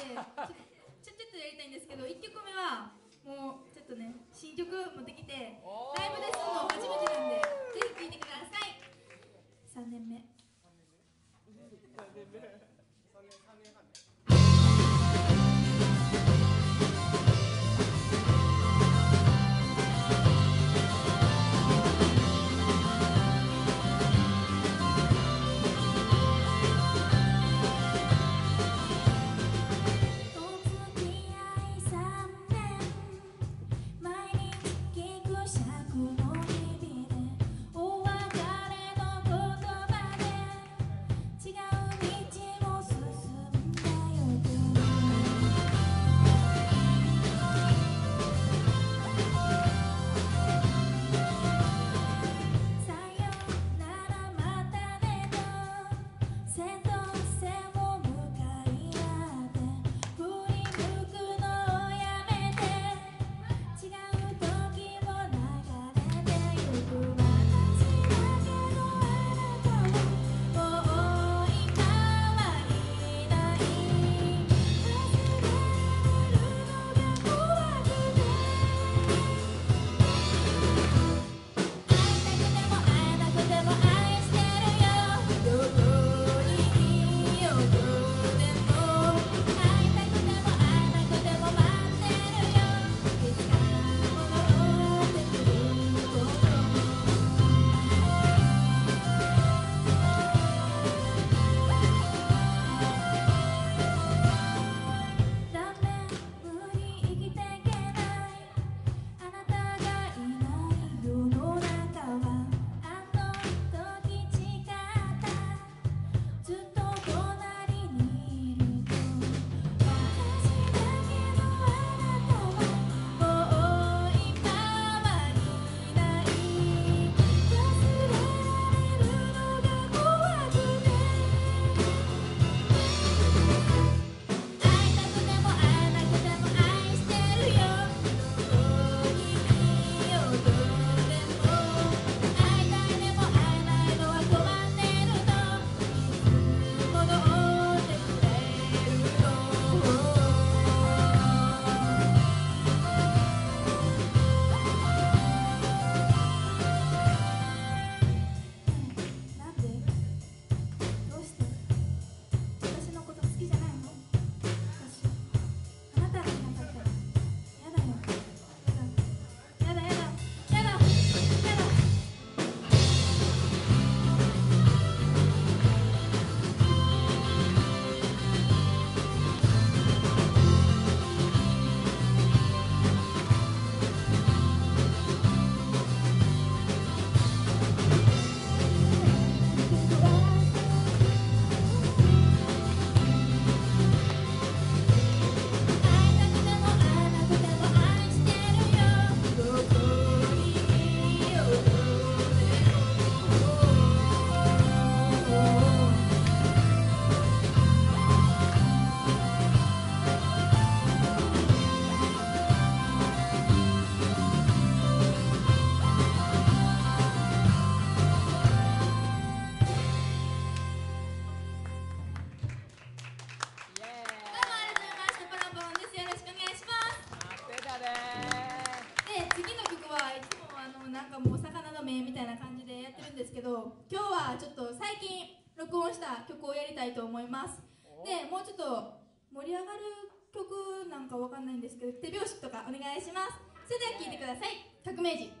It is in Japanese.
ちょちょっとやりたいんですけど1曲目はもうちょっとね新曲持ってきてライブですの初めてなんでぜひ聴いてください。3年目3年目。なんかもう魚の目みたいな感じでやってるんですけど今日はちょっと最近録音した曲をやりたいと思います。でもうちょっと盛り上がる曲なんかわかんないんですけど手拍子とかお願いします。それでは聴いてください。革命児